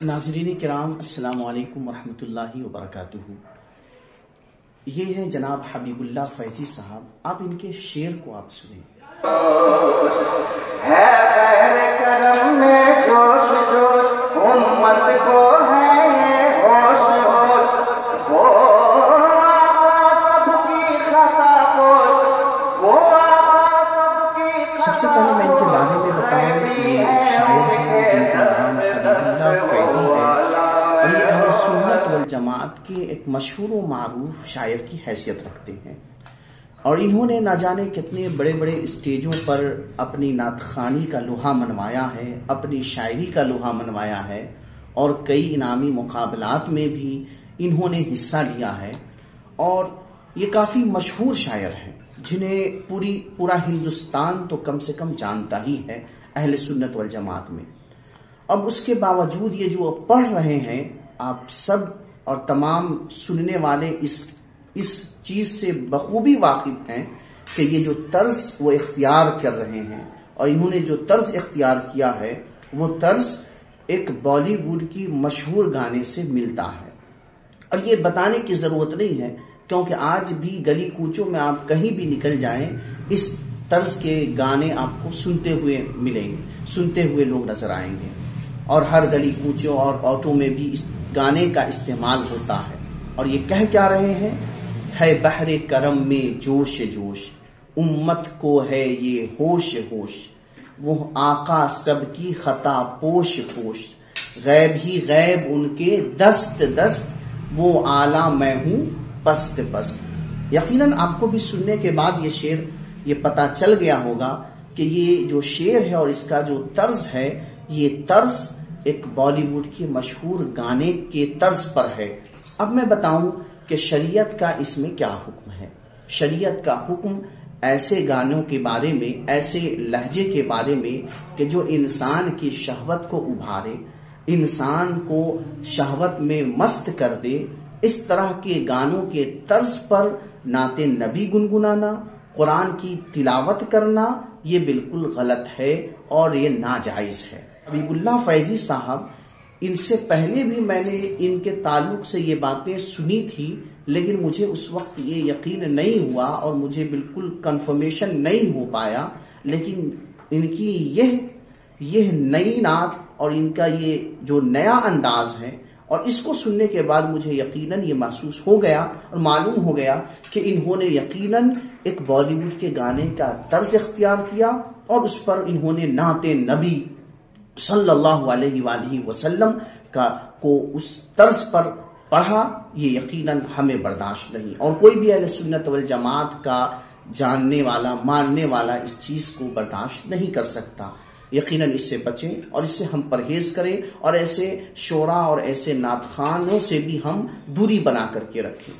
नाजरीन कराम अस्सलाम वालेकुम वरहमतुल्लाहि वबरकातुहू। ये हैं जनाब हबीबुल्ला फैजी साहब। आप इनके शेर को आप सुने। है पहले करम में जोश जोश उम्मत को है ये होश होश। वो सबकी खता पोश वो सबकी सबसे पहले मैं बारे में बताऊँ कि शायर हैं, जिनका नाम हबीबुल्ला फैजी है। और ये अहल सुन्नत वल जमात के एक मशहूर व मारूफ शायर की हैसियत रखते हैं। और इन्होंने ना जाने कितने बड़े बड़े स्टेजों पर अपनी नातखानी का लोहा मनवाया है, अपनी शायरी का लोहा मनवाया है, और कई इनामी मुकाबलात में भी इन्होंने हिस्सा लिया है। और ये काफ़ी मशहूर शायर हैं। जिन्हें पूरी, पूरा हिंदुस्तान तो कम से कम जानता ही है, अहल सुन्नत वल जमात में। अब उसके बावजूद ये जो पढ़ रहे हैं, आप सब और तमाम सुनने वाले इस इस चीज़ से बखूबी वाकिफ हैं कि ये जो तर्ज वो इख्तियार कर रहे हैं और इन्होंने जो तर्ज इख्तियार किया है, वो तर्ज एक बॉलीवुड की मशहूर गाने से मिलता है। और ये बताने की ज़रूरत नहीं है क्योंकि आज भी गली कूचों में आप कहीं भी निकल जाएँ, इस तर्ज के गाने आपको सुनते हुए मिलेंगे, सुनते हुए लोग नज़र आएँगे। और हर गली कूचों और ऑटो में भी इस गाने का इस्तेमाल होता है। और ये कह क्या रहे हैं? है बहरे करम में जोश जोश, उम्मत को है ये होश होश, वो आका सबकी खता पोश पोश, गैब ही गैब उनके दस्त दस्त, वो आला मैं हूँ पस्त पस्त यकीनन आपको भी सुनने के बाद ये शेर, ये पता चल गया होगा कि ये जो शेर है और इसका जो तर्ज है, ये तर्ज एक बॉलीवुड के मशहूर गाने के तर्ज पर है। अब मैं बताऊँ कि शरीयत का इसमें क्या हुक्म है। शरीयत का हुक्म ऐसे गानों के बारे में, ऐसे लहजे के बारे में कि जो इंसान की शहवत को उभारे, इंसान को शहवत में मस्त कर दे इस तरह के गानों के तर्ज पर नाते नबी गुनगुनाना, कुरान की तिलावत करना, ये बिल्कुल गलत है और ये नाजायज है। हबीबुल्ला फैजी साहब, इनसे पहले भी मैंने इनके ताल्लुक से ये बातें सुनी थी, लेकिन मुझे उस वक्त ये यकीन नहीं हुआ और मुझे बिल्कुल कंफर्मेशन नहीं हो पाया, लेकिन इनकी यह यह नई नात और इनका ये जो नया अंदाज है और इसको सुनने के बाद मुझे यकीनन ये महसूस हो गया और मालूम हो गया कि इन्होंने यकीनन एक बॉलीवुड के गाने का तर्ज इख्तियार किया और उस पर इन्होंने नाते नबी सल्लल्लाहु अलैहि वसल्लम का को उस तर्ज पर पढ़ा, ये यकीनन हमें बर्दाश्त नहीं। और कोई भी अहल सुन्नत वल जमात का जानने वाला, मानने वाला इस चीज़ को बर्दाश्त नहीं कर सकता। यकीनन इससे बचें और इससे हम परहेज करें और ऐसे शोरा और ऐसे नातखानों से भी हम दूरी बना करके रखें।